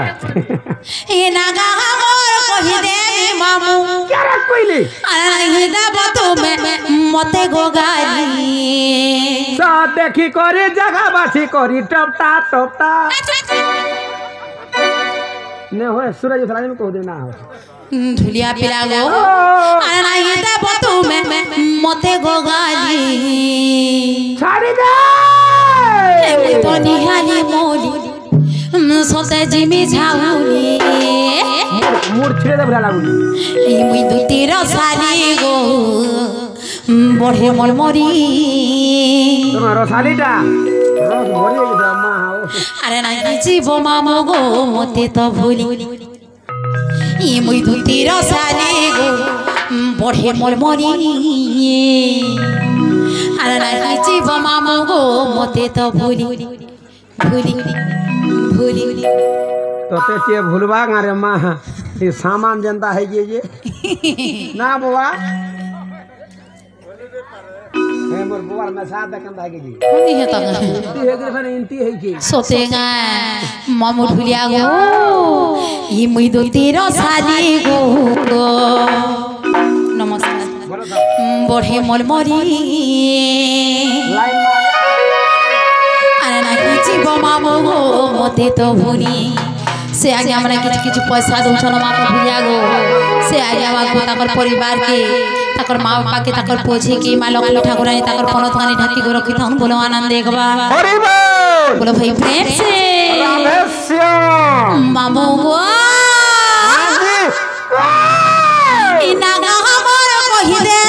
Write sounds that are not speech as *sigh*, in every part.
*laughs* इनागा देखी अच्छा, अच्छा। ने होए सूरज में कह देना हो धुलिया पिलागो अहि दब तुमे मते गोगाली छाड़ी दे! तो निहाली मोली। সতে জিমি ঝাউলি মুড ছেড়ে দে ভরা লাগুলি এই মুই দুতির শালি গো। বড়ে মলমরি তোমার রসালিটা? রস ভরিয়ে গেছে মা ও। আরে নাই জীব মামো গো মতে তো ভুলি। এই মুই দুতির শালি গো বড়ে মলমরি আরে নাই জীব মামো গো মতে তো ভুলি। ভুলি। भूली। तोते के भूलवा गारे माँ ये सामान जनता है ये ये। ना बुआ। है मोर बुआ में साथ देखन था जी। नहीं है तब इंती है कि फन इंती है कि सोतेगा मामू भूलिया गो ये मुई दो तेरा साली गो। नमस्कार। बढ़े तो। मोल मोरी। लाइन কিছু মামু গো মতে তো ভুলি সে আগে আমরা কিছু কিছু পয়সা দৌছন মামু ভুলিয়া গো। সে আগে আমাকে তাকর পরিবারকে তাকর মা বাপাকে তাকর পোঝে মা লক্ষ্মী ঠাকুরানী তাকর পনত গানি ঢাকি গো রক্ষিত বলো আনন্দ দেখবা হরি বল ভাই প্রেম সে। রাধেশ্যাম মামু গো। ইনাগা আমার কহি দে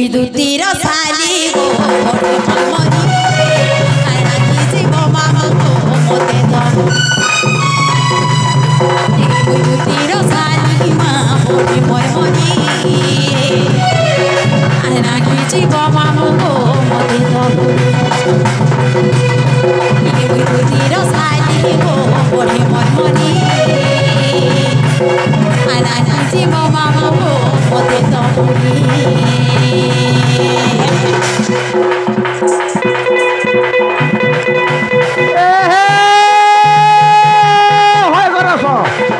ই মুই দুতির সালি। গো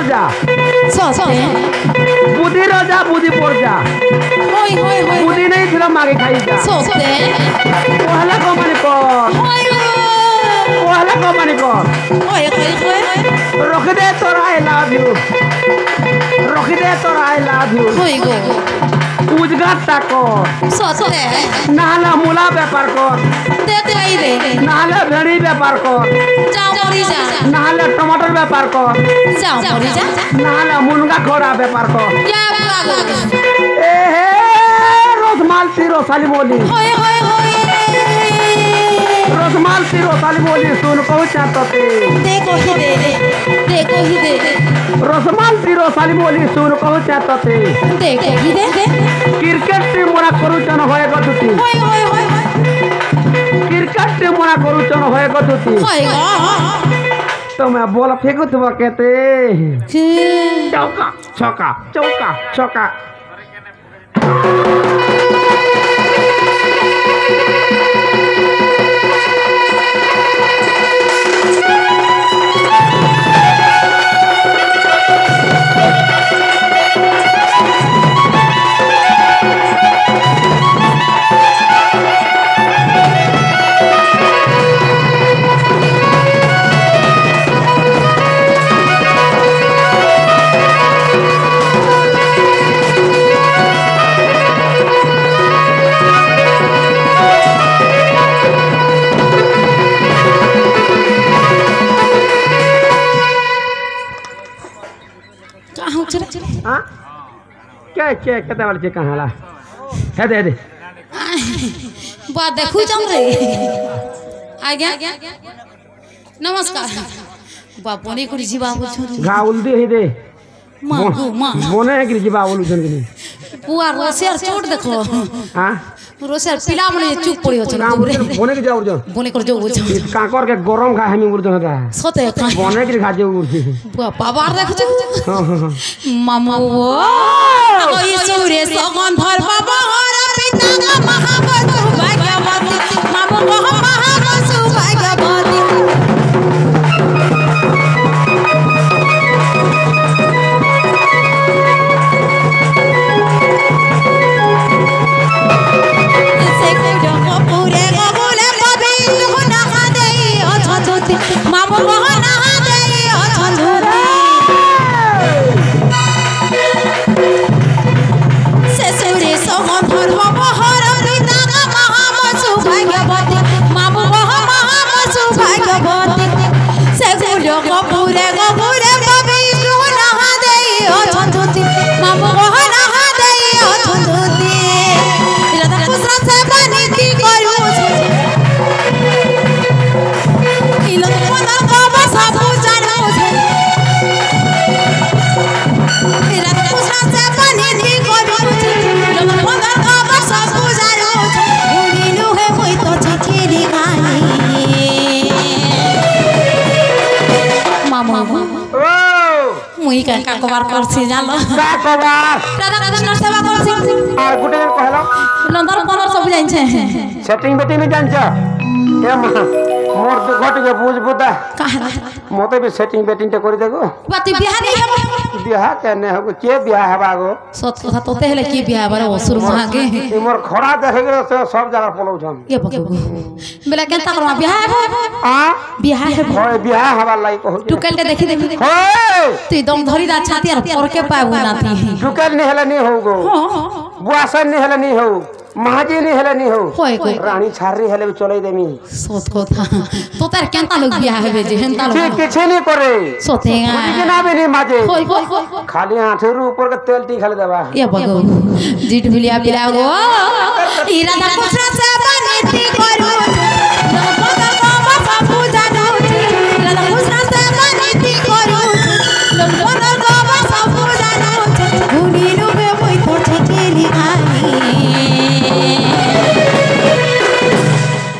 বুদ্ধি বুদি সতে বুদ্ধি পর্যা। বুদ্ধি নেই ছিল মাগে খাই যা পহলা কমানি কর। পহলা কমানি কর। রখি দে তোর আই লাভ ইউ। রখি দে তোর আই লাভ ইউ। उजगत ताको सते नाला मुला व्यापार को देते आई दे नाला भेड़ी व्यापार को जाओ मरी जा। नाला टमाटर व्यापार को जाओ मरी जा। नाला मुनगा खोरा व्यापार को क्या बात ए हे। रोज माल सिरो साली बोली। होए होए হই রসমালতি রসালি বলি শুন কহুছা তোতে ক্রিকেট টিম মোরা করুচন হয়ে হই ক্রিকেট টিম মোরা করুচন হয়ে গতুতি হই গো তুমি বল ফেকুথব কেতে চৌকা ছকা চৌকা ಚರ ಆ ಕೆ ಕೆ ಕತೆ ವಾಳ ಚೆ ಕಹಾಲ ಹೆದೆ ಹೆದೆ ಬಾ देखू जम रे आ गया। नमस्कार। बा बोने कुड़ी जीवा बोल छोरी गाउल दे हे दे। माँ गो माँ। बोने है कि जीवा बोल उजन के बुआ रोसेर चोट देखो। हाँ? রোসার পিলা মনে চুপ পড়ে হচ্ছে না বনে কি যাও উড়জন বনে করে যাও বলছো। কাকর কে গরম খা হামি উড়জন দা সতে বনে কি খা যাও উড়ছি মামা মামু। ও! মুই কা কবার করছি জানো? কা কবার রাধা কৃষ্ণ সেবা করছি। আর গুটে কহলো নন্দন পনর সব জানছে। Setting betting জানছ? এ মা। মোর দুঃখটিকে বুঝবো দা মতো বি সেটিং বেটিংটা করে দেবো তুই বিয়া নেই হবো বিয়া কেন হব কে বিয়া হবা গো সত কথা তোতে হলে কি বিয়া হবার অসুর মাগে মোর খরা দেখে গেলে সব জায়গা পলাউছন এ বকবু বেলা কেন তা করবা বিয়া হব আ বিয়া হব হয় বিয়া হবার লাই কহ টুকেলটা দেখি দেখি হয় তুই দম ধরি দা ছাতি আর পরকে পাবো না তুই টুকেল নি হলে নি হউ গো বুয়াসন নি হলে নি হউ মাহাজেলি হেলে নি হউ কই কই রানী ছাড়রি হেলে চলাই দেমি সত কথা তো তার কেনতা লোক বিয়া হবে যে হেনতা লোক ঠিক কিছু নি করে সতে কি না বেনি মাঝে কই কই কই খালি আঠের উপর কে তেলটি খালি দেবা এ বগো জিট ভিলিয়া বিলা গো ইরাদা কোছরা সে বানিতি করু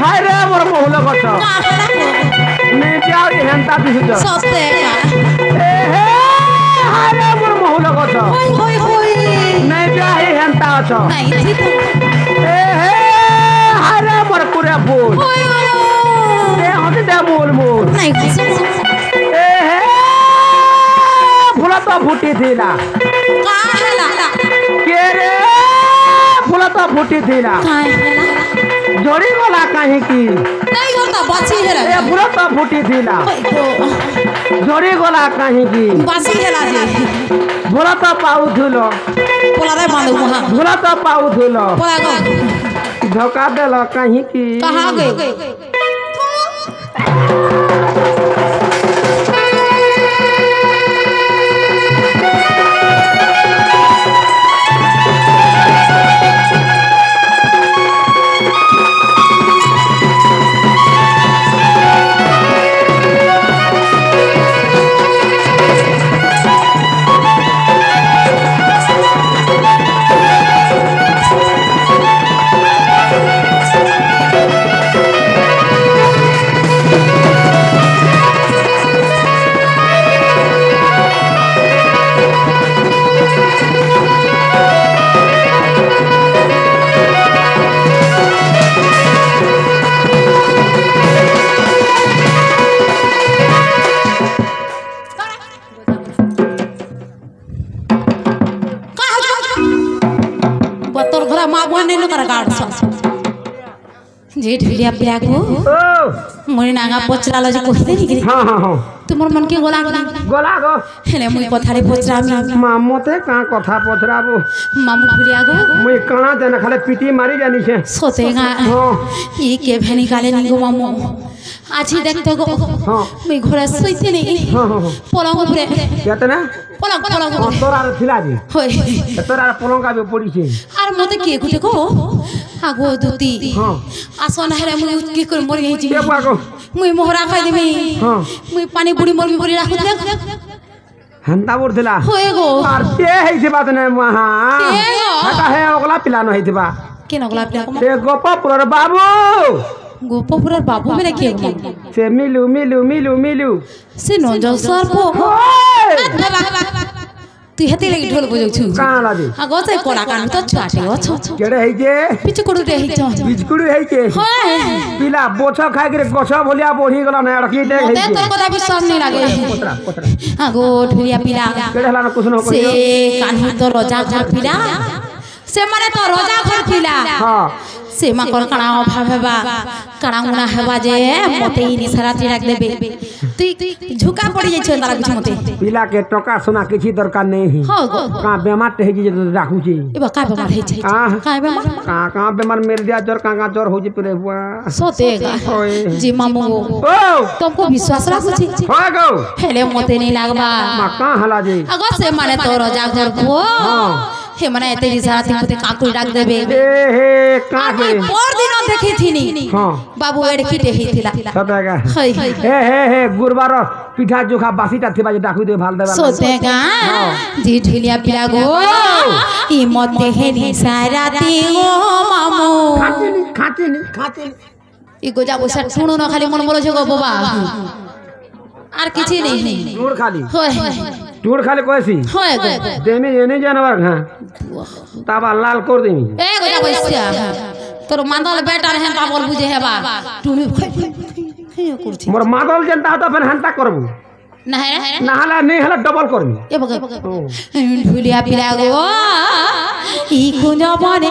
হায়রে মোর মহুল গছ নে যাওরি হেন্তা দিছুছ সস্তে এ হে হায়রে মোর মহুল গছ হই হই হই। নে যাই হেন্তা অছ এ হে হায়রে মোর কুরে ফুল হই হতে দে মূল মূল এ হে ফুল তো ফুটি ফুল তো ফুটি जोड़ी वाला कहीं की नहीं होता बासी है ये पूरा तो फूटी थी ना जोड़ी वाला कहीं की बासी है ना जी बोला तो पाऊ धुलो बोला रे मालू वहां बोला तो पाऊ धुलो बोला गो धोखा देला कहीं की कहां गए मागवा नहीं लो तारा गाड़ सा। जे ढिलिया नागा তোমার মন কি গলা গলা। গলা গো। হেলে মুই কথারে পচরামি মামতে কা কথা পচরাবো। মামু ফুরিয়া গো মুই কানা দেন খালে পিটি মারি জানিছে সতে গা। হ্যাঁ। ই কে ভেনি গালে নি গো মামু। আজি দেখতে গো। হ্যাঁ। মুই ঘরে শুইতে নেই। পলং উপরে কেতে না। পলং পলং তোর আর ফিলা দি হই তোর আর পলং গাবে পড়িছে। আর মতে কে গুটে গো? আগো দুতি। হ্যাঁ। আসন হেরে মুই উৎকি করে মরি গেছি। মুই মোহরা খাই দেবি। মুই পানি বুড়ি মরবি বলি রাখো দেখ। হান্তা বলছিলা হয়ে গো। আর সে হইছিবা তনে মহা? এটা হে ওগলা পিলানো হইছিবা কেন ওগলা পিলানো সে গোপপুরর বাবু। গোপপুরর বাবু মানে কি সে মিলু মিলু মিলু মিলু। সে নজর সর্প তুই হেতে লাগি ঢোল বজাউছু কাঁ লাগে হ্যাঁ গসাই কোড়া কান তো ছাটে অছ কেড়ে হেইকে? পিচকুড়ু রে হেইছ পিচকুড়ু হেইকে? হ্যাঁ। পিলা বোছ খাই করে গছ ভলিয়া বহি গলা না রাখি দে হেইকে? তে তোর কথা বিশ্বাস নাই লাগে হ্যাঁ গো ঢুলিয়া পিলা। কেড়ে হলা না কুসুন সে কানহু তো রজা ঘর পিলা। সে মানে তো রজা ঘর পিলা। হ্যাঁ से माकड़ काड़ा अभाव हेबा काड़ा मुना हेबा जे मते ही निसारात्री रख देबे তুই ঝুকা পড়ে যাইছ তারা কিছু মতে পিলাকে টকা সোনা কিছু দরকার নেই কা বেমার তে হেজি রাখুছি এবা কা বেমার হেজি কা বেমার কা কা বেমার মের দিয়া জ্বর কা কা জ্বর হোজি পরে বুয়া সতে জি মামু ও তোমকো বিশ্বাস রাখুছি হা গো হেলে মতে নি লাগবা মা কা হলা জি আগো সে মানে তোর যা ঘর পুও হে মানে এতে রিজারাতে মধ্যে কাকুল ডাক দেবে। হে আমি পরদিন দেখিছিনি বাবু এর কিটে হইছিলা হই হে হে হে গুরবার পিঠা জোখা বাসিটা থিবা যে ডাকু দে ভালো দেবা। সোতেগা জি ঢিলিয়া পিলা গো। হ্যাঁ। ই মতে হে রিজারাতে ও মামু। খাতিনি খাতিনি খাতিনি। ই গোজা বসা টুনো না খালি মন বলছে গো বাবা আর কিছু নেই। খালি। হয়। টুর খালি কয়েছি। হয় গো। দেমি এনে জানবার ঘা তাবা লাল কর দেমি। এ তোর মান্দল বেটার হেন পাবল বুঝে হেবা। তুমি মোর মাদল যেনতা হতো ফের হেনতা করব। না হলে নেই হলে ডবল করবি। পিলা গো। ই কুঞ্জ বনে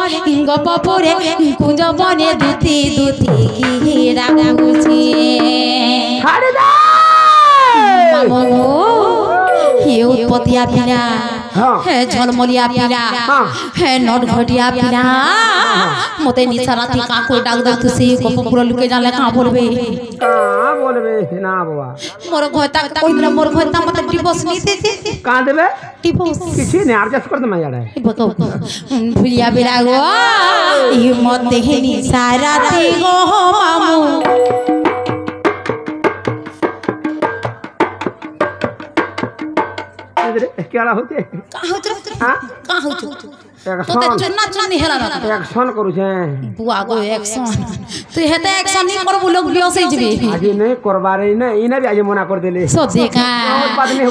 গপ পরে কুঞ্জ বনে দুতি দুতি কি রাগুছি ছাড়ি দে! মামো হে উৎপতিয়া পিলা? হ্যাঁ। হে ঝলমলিয়া পিলা। হ্যাঁ। হে নটঘটিয়া পিলা। মতে নিশা রাতি কাকুর ডাক দেখতেছি গপ পুরো লুকে জানলে কাঁ বলবে? কাঁ বলবে? না বাবা। মোর ঘরটা কইলে মোর ঘরটা মতে ডিভোর্স নিতে। কাঁ দেবে? ডিভোর্স। কিছু নেই অ্যাডজাস্ট করে দেবে ইয়ারে ভুলিয়া বিলা গো। হিমত দেখিনি সারাতি গো মামু। केड़ा होते? का होत रे? हाँ? का होत? तो ते चुन्ना चुन्नी हेला ना एक्शन करू छे बुआ गो एक्शन तू तो हेते एक्शन नहीं करबो लोग बियो से जबे आज नहीं करबा रे ना ई ना भी आज मना कर देले। सो देखा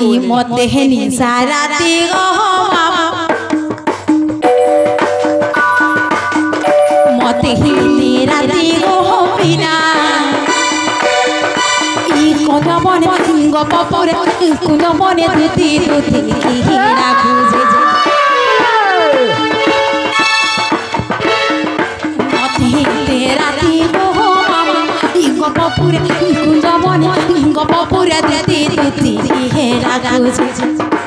ई मत देहनी सारा ती गो बाबा। मत ही राती गो बिना। মনে গপ পরে কোন মনে দুতি দুতি হীরা খুঁজে রাতি গো মামা ই গপ পুরে কুঞ্জ মনে গপ পুরে দুতি দুতি হিরা খুঁজে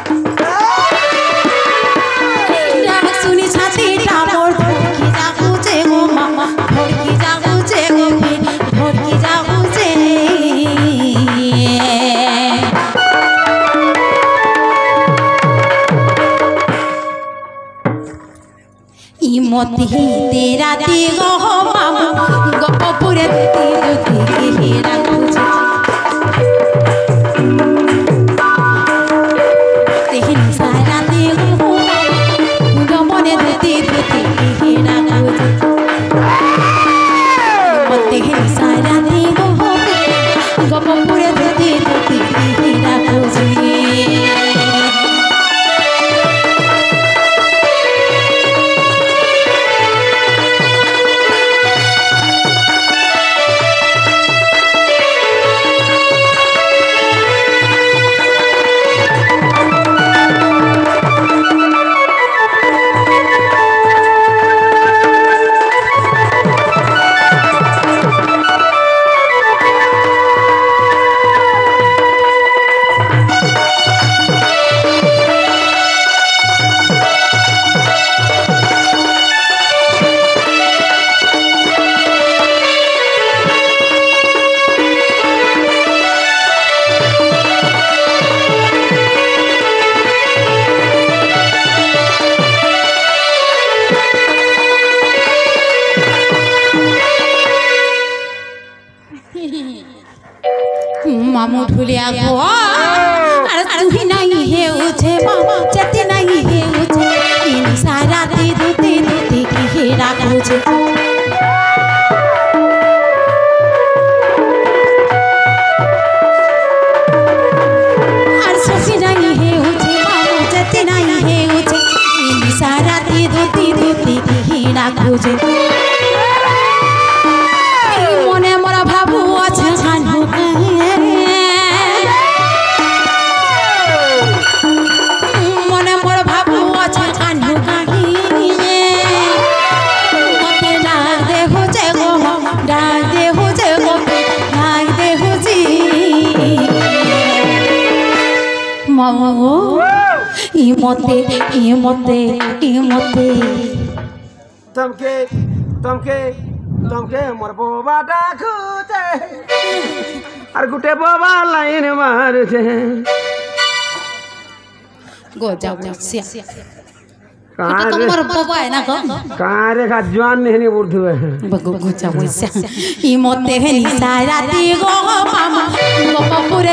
মতি তেরা তে গো মামা গপ পুরে দুতি দুতি হেরা गो अरे तू ही नहीं है उठे, मामा जति नहीं है उठे। इन सारा ती दूती दूती की हेरा गोजे। सारा ती दूती दूती की हीरा खोजे ই মতে ই মতে ই মতে তমকে তমকে তমকে মোর বোবা ডাকুছে আর গুটে বোবা লাইন মারছে গো যাও সিয়া কাঁ এটা তো রে মোর বাবা না গো কাঁ রে খা জোয়ান নেহনি বুড়থুবে বগো গুচা বইসা ই মতে হেনি সারাতি গো মামা গো পপুরে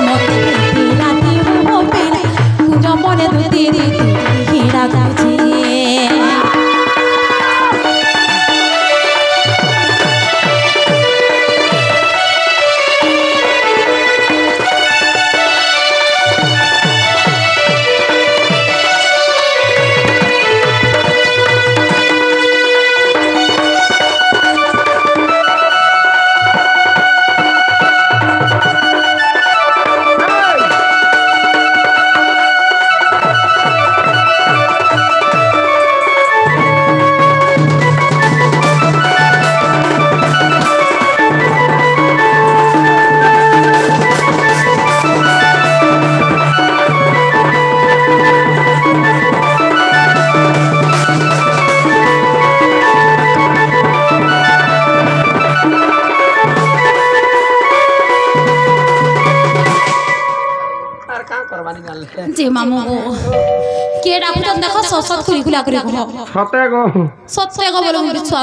খুলি খুলি আকৰি কৰো সতে কও সতে কও বলো